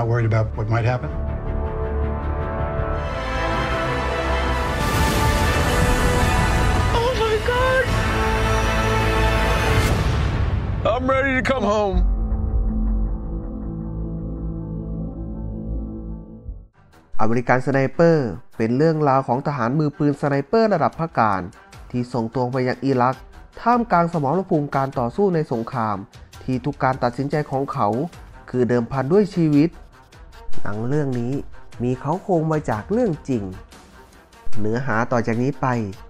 not worried about what might happen? Oh my god! I'm ready to come home. American Sniper เป็นเรื่องราวของทหารมือปืน sniper ระดับพระกาฬ ที่ส่งตัวไปยังอิรัก ท่ามกลางสมรภูมิการต่อสู้ในสงคราม ที่ทุกการตัดสินใจของเขา คือเดิมพันด้วยชีวิต หนังเรื่องนี้มีเค้าโครงมาจากเรื่องจริง เนื้อหาต่อจากนี้ไป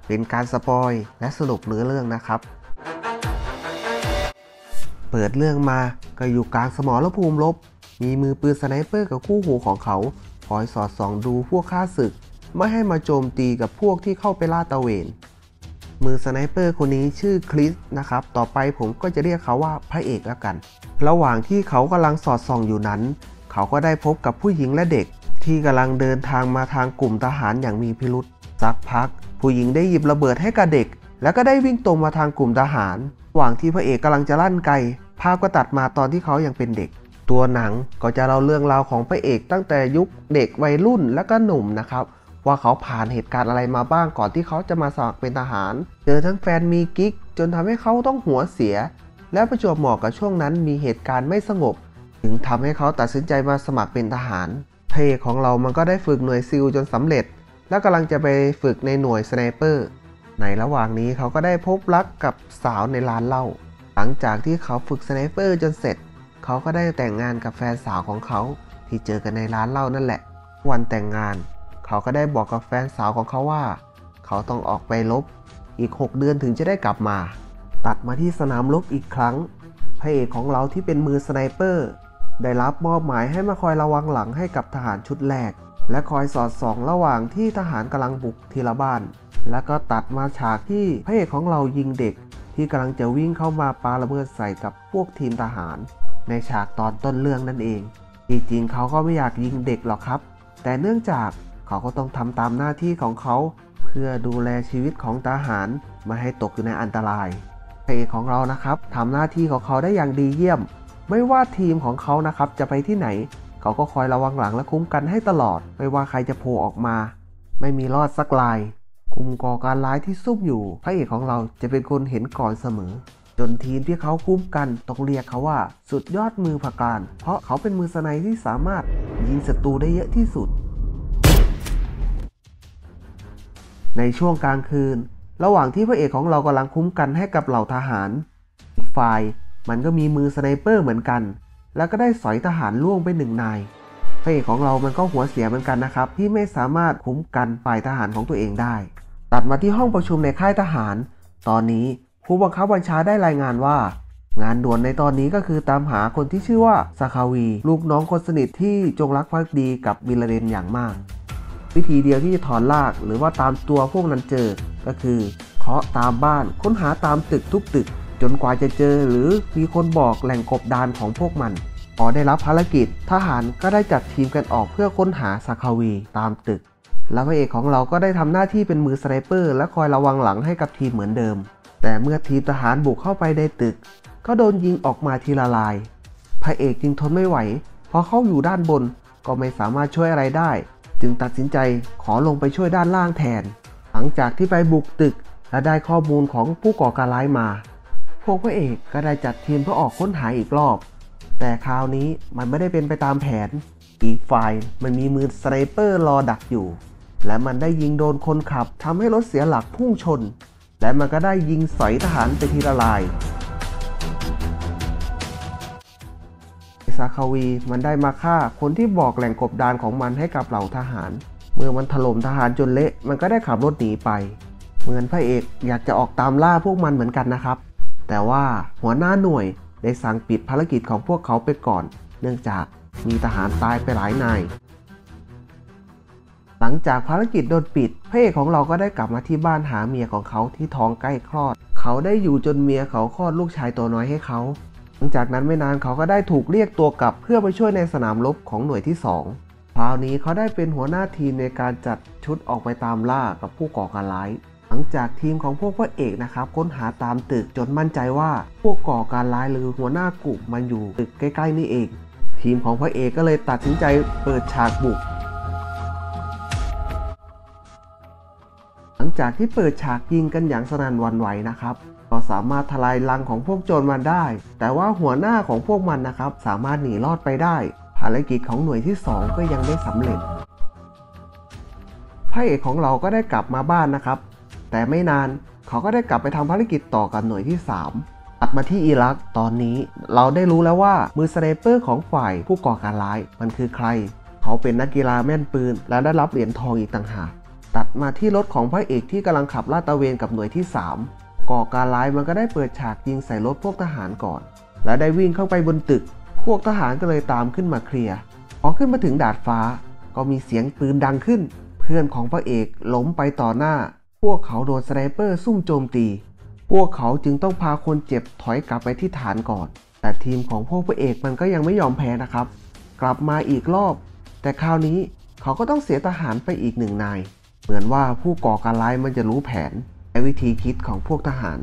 เป็นการสปอยและสรุปเนื้อเรื่องนะครับ เปิดเรื่องมาก็อยู่กลางสมรภูมิรบมีมือปืนสไนเปอร์กับคู่หูของเขาคอยสอดส่องดูพวกข้าศึก ไม่ให้มาโจมตีกับพวกที่เข้าไปลาดตระเวน มือสไนเปอร์คนนี้ชื่อคริสนะครับ ต่อไปผมก็จะเรียกเขาว่าพระเอกแล้วกัน ระหว่างที่เขากำลังสอดส่องอยู่นั้น เขาก็ได้พบกับผู้หญิงและเด็ก ที่กำลังเดินทางมาทางกลุ่มทหารอย่างมีพิรุธสักพัก ผู้หญิงได้หยิบระเบิดให้กับเด็ก แล้วก็ได้วิ่งตรงมาทางกลุ่มทหารระหว่างที่พระเอกกำลังจะลั่นไกภาพก็ตัดมาตอนที่เขายังเป็นเด็ก ตัวหนังก็จะเล่าเรื่องราวของพระเอกตั้งแต่ยุคเด็กวัยรุ่นและก็หนุ่มนะครับว่าเขาผ่านเหตุการณ์อะไรมาบ้างก่อนที่เขาจะมาสมัครเป็นทหาร เจอทั้งแฟนมีกิ๊ก จนทำให้เขาต้องหัวเสีย และประจวบเหมาะกับช่วงนั้นมีเหตุการณ์ไม่สงบ ถึงทำให้เขาตัดสินใจมาสมัครเป็นทหาร พระเอกของเรามันก็ได้ฝึกหน่วยซีลจนสำเร็จ และกำลังจะไปฝึกในหน่วยสไนเปอร์ ในระหว่างนี้เขาก็ได้พบรักกับสาวในร้านเหล้า หลังจากที่เขาฝึกสไนเปอร์จนเสร็จ เขาก็ได้แต่งงานกับแฟนสาวของเขา ที่เจอกันในร้านเหล้านั่นแหละ วันแต่งงาน เขาก็ได้บอกกับแฟนสาวของเขาว่า เขาต้องออกไปรบอีก 6 เดือนถึงจะได้กลับมา ตัดมาที่สนามรบอีกครั้ง พระเอกของเราที่เป็นมือสไนเปอร์ ได้รับมอบหมายให้มาคอยระวังหลังให้กับทหารชุดแรก และคอยสอดส่องระหว่างที่ทหารกำลังบุกทีละบ้าน แล้วก็ตัดมาฉากที่พระเอกของเรายิงเด็ก ที่กำลังจะวิ่งเข้ามาปาระเบิดใส่กับพวกทีมทหาร ในฉากตอนต้นเรื่องนั่นเองจริงๆเขาก็ไม่อยากยิงเด็กหรอกครับ แต่เนื่องจากเขาก็ต้องทำตามหน้าที่ของเขา เพื่อดูแลชีวิตของทหารไม่ให้ตกอยู่ในอันตรายพระเอกของเรานะครับทำหน้าที่ของเขาได้อย่างดีเยี่ยม ไม่ว่าทีมของเขานะครับจะไปที่ไหน เขาก็คอยระวังหลังและคุ้มกันให้ตลอด ไม่ว่าใครจะโผล่ออกมา ไม่มีรอดสักลายกลุ่มก่อการร้ายที่ซุ่มอยู่พระเอกของเราจะเป็นคนเห็นก่อนเสมอ จนทีมที่เขาคุ้มกันต้องเรียกเขาว่า สุดยอดมือพระกาฬ เพราะเขาเป็นมือสไนที่สามารถยิงศัตรูได้เยอะที่สุด ในช่วงกลางคืน ระหว่างที่พระเอกของเรากำลังคุ้มกันให้กับเหล่าทหารฝ่าย มันก็มีมือสไนเปอร์เหมือนกัน แล้วก็ได้สอยทหารร่วงไปหนึ่งนายพระเอกของเรามันก็หัวเสียเหมือนกันนะครับ ที่ไม่สามารถคุ้มกันฝ่ายทหารของตัวเองได้ ตัดมาที่ห้องประชุมในค่ายทหาร ตอนนี้ผู้บังคับบัญชาได้รายงานว่า งานด่วนในตอนนี้ก็คือตามหาคนที่ชื่อว่าซาคาวี ลูกน้องคนสนิทที่จงรักภักดีกับบินลาเดนอย่างมาก วิธีเดียวที่จะถอนรากหรือว่าตามตัวพวกนั้นเจอ ก็คือเคาะตามบ้านค้นหาตามตึกทุกตึก จนกว่าจะเจอหรือมีคนบอกแหล่งกบดานของพวกมัน พอได้รับภารกิจ ทหารก็ได้จัดทีมกันออกเพื่อค้นหาซาคาวีตามตึก แล้วพระเอกของเราก็ได้ทำหน้าที่เป็นมือสไนเปอร์และคอยระวังหลังให้กับทีมเหมือนเดิม แต่เมื่อทีมทหารบุกเข้าไปในตึก ก็โดนยิงออกมาทีละลาย พระเอกจึงทนไม่ไหวเพราะเขาอยู่ด้านบนก็ไม่สามารถช่วยอะไรได้ จึงตัดสินใจขอลงไปช่วยด้านล่างแทน หลังจากที่ไปบุกตึกและได้ข้อมูลของผู้ก่อการร้ายมา พวกพระเอกก็ได้จัดทีมเพื่อออกค้นหาอีกรอบ แต่คราวนี้มันไม่ได้เป็นไปตามแผน อีกฝ่ายมันมีมือสไนเปอร์รอดักอยู่ และมันได้ยิงโดนคนขับทำให้รถเสียหลักพุ่งชน และมันก็ได้ยิงสอยทหารไปทีละรายซาคาวีมันได้มาฆ่าคนที่บอกแหล่งกบดานของมันให้กับเหล่าทหาร เมื่อมันถล่มทหารจนเละ มันก็ได้ขับรถหนีไป เหมือนพระเอกอยากจะออกตามล่าพวกมันเหมือนกันนะครับ แต่ว่าหัวหน้าหน่วยได้สั่งปิดภารกิจของพวกเขาไปก่อน เนื่องจากมีทหารตายไปหลายนาย หลังจากภารกิจโดนปิดพระเอกของเราก็ได้กลับมาที่บ้านหาเมียของเขาที่ท้องใกล้คลอด เขาได้อยู่จนเมียเขาคลอดลูกชายตัวน้อยให้เขา หลังจากนั้นไม่นานเขาก็ได้ถูกเรียกตัวกลับเพื่อไปช่วยในสนามรบของหน่วยที่ 2คราวนี้เขาได้เป็นหัวหน้าทีมในการจัดชุดออกไปตามล่ากับผู้ก่อการร้าย หลังจากทีมของพวกพระเอกนะครับค้นหาตามตึกจนมั่นใจว่าพวกก่อการร้ายหรือหัวหน้ากลุ่มมันอยู่ตึกใกล้ๆนี่เอง ทีมของพระเอกก็เลยตัดสินใจเปิดฉากบุก หลังจากที่เปิดฉากยิงกันอย่างสนั่นวันไหวนะครับก็สามารถทลายลังของพวกโจรมันได้ แต่ว่าหัวหน้าของพวกมันนะครับ สามารถหนีรอดไปได้ ภารกิจของหน่วยที่ 2 ก็ยังไม่สำเร็จพระเอกของเราก็ได้กลับมาบ้านนะครับ แต่ไม่นานเขาก็ได้กลับไปทำภารกิจต่อกับหน่วยที่3ตัดมาที่อิรักตอนนี้เราได้รู้แล้วว่ามือสไนเปอร์ของฝ่ายผู้ก่อการร้ายมันคือใคร เขาเป็นนักกีฬาแม่นปืน และได้รับเหรียญทองอีกต่างหากตัดมาที่รถของพระเอกที่กำลังขับลาดตระเวนกับหน่วยที่ 3 ก่อการร้ายมันก็ได้เปิดฉากยิงใส่รถพวกทหารก่อน และได้วิ่งเข้าไปบนตึก พวกทหารก็เลยตามขึ้นมาเคลียร์พอขึ้นมาถึงดาดฟ้า ก็มีเสียงปืนดังขึ้น เพื่อนของพระเอกล้มไปต่อหน้า พวกเขาโดนสไนเปอร์ซุ่มโจมตี พวกเขาจึงต้องพาคนเจ็บถอยกลับไปที่ฐานก่อน แต่ทีมของพวกพระเอกมันก็ยังไม่ยอมแพ้นะครับ กลับมาอีกรอบ แต่คราวนี้เขาก็ต้องเสียทหารไปอีกหนึ่งนาย เหมือนว่าผู้ก่อการร้ายมันจะรู้แผนและวิธีคิดของพวกทหาร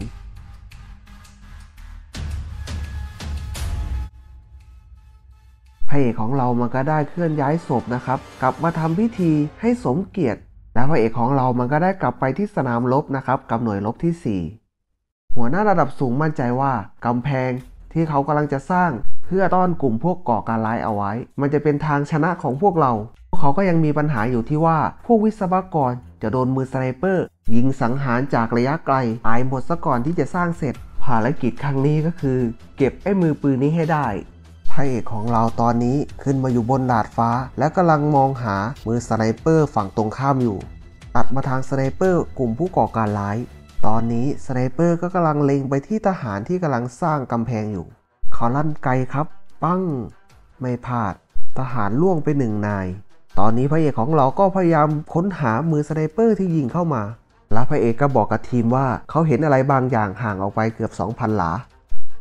พระเอกของเรามันก็ได้เคลื่อนย้ายศพนะครับ กลับมาทำพิธีให้สมเกียรติ และพระเอกของเรามันก็ได้กลับไปที่สนามรบนะครับกับหน่วยรบที่ 4 หัวหน้าระดับสูงมั่นใจว่ากำแพงที่เขากำลังจะสร้างเพื่อต้อนกลุ่มพวกก่อการร้ายเอาไว้ มันจะเป็นทางชนะของพวกเรา พวกเขาก็ยังมีปัญหาอยู่ที่ว่า พวกวิศวกรจะโดนมือสไนเปอร์ ยิงสังหารจากระยะไกล ตายหมดซะก่อนที่จะสร้างเสร็จ ภารกิจครั้งนี้ก็คือ เก็บไอ้มือปืนนี้ให้ได้ พระเอกของเราตอนนี้ขึ้นมาอยู่บนดาดฟ้า และกำลังมองหามือสไนเปอร์ฝั่งตรงข้ามอยู่ตัดมาทางสไนเปอร์กลุ่มผู้ก่อการร้าย ตอนนี้สไนเปอร์ก็กำลังเล็งไปที่ทหารที่กำลังสร้างกำแพงอยู่ เขาลั่นไกครับ ปั้ง ไม่พลาด ทหารร่วงไปหนึ่งนาย ตอนนี้พระเอกของเราก็พยายามค้นหามือสไนเปอร์ที่ยิงเข้ามา และพระเอกก็บอกกับทีมว่าเขาเห็นอะไรบางอย่างห่างออกไปเกือบ 2,000 หลา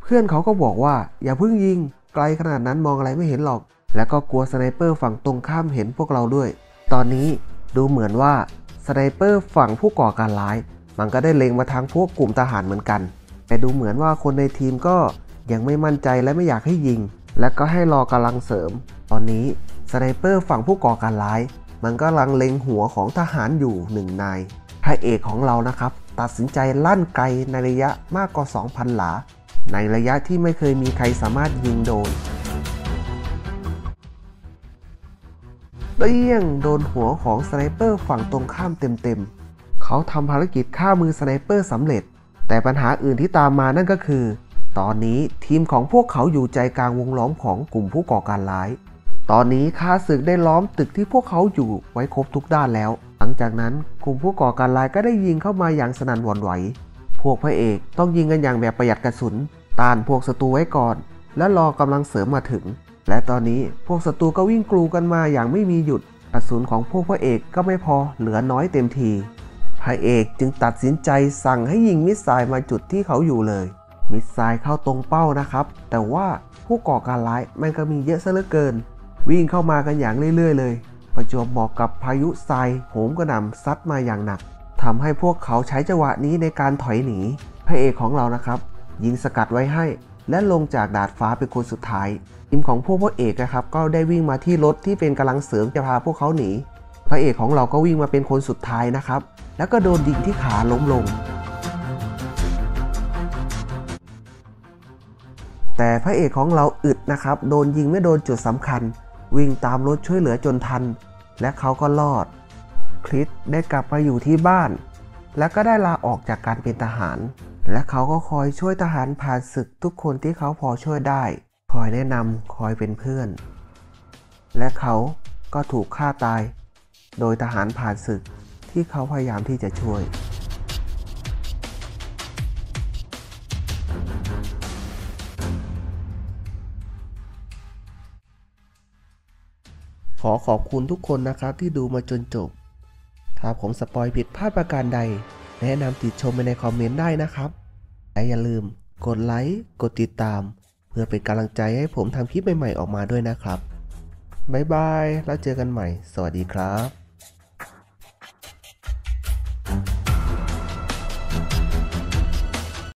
เพื่อนเขาก็บอกว่าอย่าเพิ่งยิง ไกลขนาดนั้นมองอะไรไม่เห็นหรอก แล้วก็กลัวสไนเปอร์ฝั่งตรงข้ามเห็นพวกเราด้วย ตอนนี้ดูเหมือนว่าสไนเปอร์ฝั่งผู้ก่อการร้าย มันก็ได้เล็งมาทางพวกกลุ่มทหารเหมือนกัน แต่ดูเหมือนว่าคนในทีมก็ยังไม่มั่นใจและไม่อยากให้ยิง และก็ให้รอกำลังเสริม ตอนนี้สไนเปอร์ฝั่งผู้ก่อการร้าย มันกำลังเล็งหัวของทหารอยู่หนึ่งนายพระเอกของเรานะครับ ตัดสินใจลั่นไกลในระยะมากกว่า 2,000 หลา ในระยะที่ไม่เคยมีใครสามารถยิงโดนเปี้ยงโดนหัวของสไนเปอร์ฝั่งตรงข้ามเต็มๆ เขาทำภารกิจฆ่ามือสไนเปอร์สำเร็จ แต่ปัญหาอื่นที่ตามมานั่นก็คือ ตอนนี้ทีมของพวกเขาอยู่ใจกลางวงล้อมของกลุ่มผู้ก่อการร้าย ตอนนี้ข้าศึกได้ล้อมตึกที่พวกเขาอยู่ไว้ครบทุกด้านแล้ว หลังจากนั้นกลุ่มผู้ก่อการร้ายก็ได้ยิงเข้ามาอย่างสนั่นหวั่นไหว วกพระเอกต้องยิงกันอย่างแบบประหยัดกระสุน ต้านพวกศัตรูไว้ก่อน และรอกำลังเสริมมาถึง และตอนนี้พวกศัตรูก็วิ่งกลูกันมาอย่างไม่มีหยุดกระสุนของพวกพระเอกก็ไม่พอเหลือน้อยเต็มที พระเอกจึงตัดสินใจสั่งให้ยิงมิสไซล์มาจุดที่เขาอยู่เลย มิสไซล์เข้าตรงเป้านะครับ แต่ว่าผู้ก่อการร้ายมันก็มีเยอะซะเหลือเกิน วิ่งเข้ามากันอย่างเรื่อยๆ เลย ประจวบเหมาะกับพายุทรายโหมกระหน่ำซัดมาอย่างหนัก ทำให้พวกเขาใช้จังหวะนี้ในการถอยหนี พระเอกของเรานะครับ ยิงสกัดไว้ให้ และลงจากดาดฟ้าเป็นคนสุดท้ายทีมของพวกพระเอกนะครับก็ได้วิ่งมาที่รถที่เป็นกำลังเสริมจะพาพวกเขาหนี พระเอกของเราก็วิ่งมาเป็นคนสุดท้ายนะครับ แล้วก็โดนยิงที่ขาล้มลง แต่พระเอกของเราอึดนะครับ โดนยิงไม่โดนจุดสำคัญ วิ่งตามรถช่วยเหลือจนทัน และเขาก็รอด คริสได้กลับมาอยู่ที่บ้าน และก็ได้ลาออกจากการเป็นทหาร และเขาก็คอยช่วยทหารผ่านศึกทุกคนที่เขาพอช่วยได้ คอยแนะนำคอยเป็นเพื่อน และเขาก็ถูกฆ่าตาย โดยทหารผ่านศึกที่เขาพยายามที่จะช่วยขอขอบคุณทุกคนนะครับที่ดูมาจนจบ ถ้าผมสปอยผิดพลาดประการใด แนะนำติดชมไปในคอมเมนต์ได้นะครับ และอย่าลืม กดไลค์ กดติดตาม เพื่อเป็นกำลังใจให้ผมทำคลิปใหม่ๆออกมาด้วยนะครับ บ๊ายบาย แล้วเจอกันใหม่ สวัสดีครับ